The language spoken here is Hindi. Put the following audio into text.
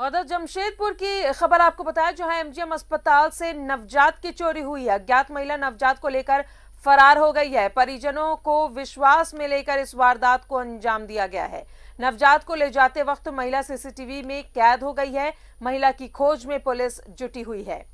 और जमशेदपुर की खबर आपको बताया जो है एमजीएम अस्पताल से नवजात की चोरी हुई है। अज्ञात महिला नवजात को लेकर फरार हो गई है। परिजनों को विश्वास में लेकर इस वारदात को अंजाम दिया गया है। नवजात को ले जाते वक्त महिला सीसीटीवी में कैद हो गई है। महिला की खोज में पुलिस जुटी हुई है।